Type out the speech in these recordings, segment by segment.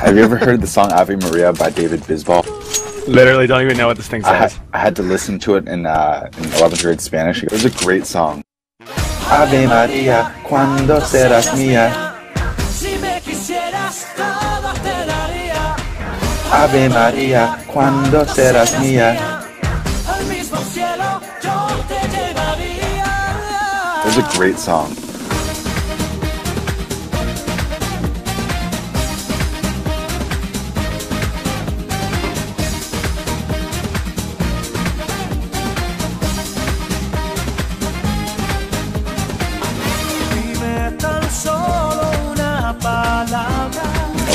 Have you ever heard the song Ave Maria by David Bisbal? Literally don't even know what this thing I, says. ha- I had to listen to it in, uh, in 11th grade Spanish. It was a great song. Ave Maria, cuando serás mía. Si me quisieras, todo te daría. Ave Maria, cuando serás mía. Al mismo cielo yo te llevaría. It was a great song.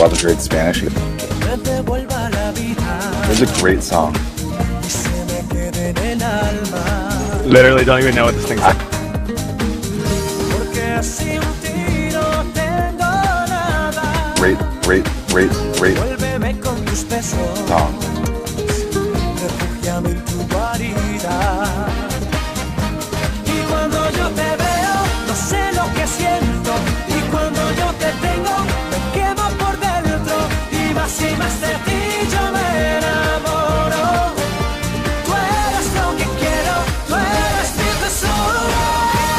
11th grade Spanish. It que me devuelva la vida was a great song. y se me quede en el alma. Literally don't even know what this thing's says. Porque sin ti no tengo nada. Great, great, great, great song.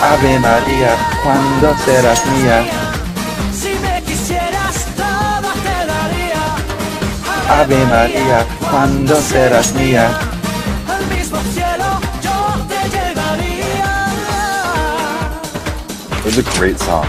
Ave Maria, cuando serás mía. Si me quisieras, todo te daría. Ave Maria, cuando serás mía. Al mismo cielo yo te llevaría. It was a great song.